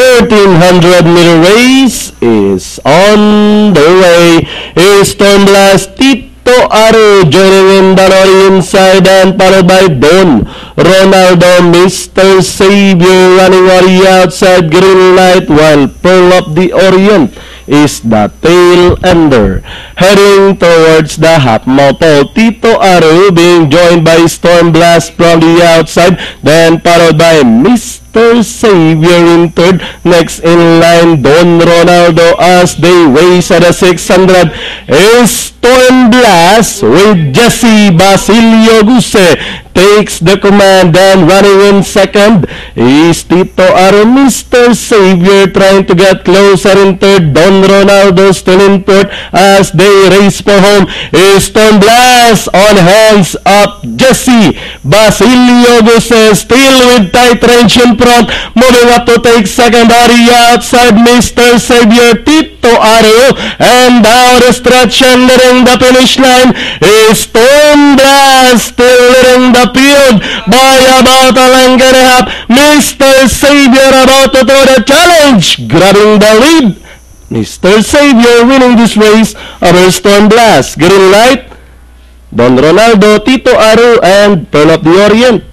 1300 meter race is on the way. Here's Stormblast Tito Aru joining in Danori inside and followed by Don Ronaldo, Mr. Savior running on the outside green light while Pearl of the Orient is the tail ender. Heading towards the half moto, Tito Aru being joined by Stormblast from the outside, then followed by Mr. Savior in third. Next in line, Don Ronaldo as they race at a 600 is Stormblast with Jesse Basilio Guse takes the command and running in second is Tito Aro, Mr. Savior trying to get closer in third. Don Ronaldo still in fourth as they race for home. Is Stormblast on hands up. Jesse Basilio Guse still with tight range in front. Moving up to take second. Ari outside Mr. Savior Tito Aro and down the stretch and the finish line is Stormblast still leading the field By about a lang gonna Mr. Savior about to throw the challenge, grabbing the lead. Mr. Savior winning this race over Storm Blast. Green light, Don Ronaldo, Tito Aru, and Turn Up the Orient.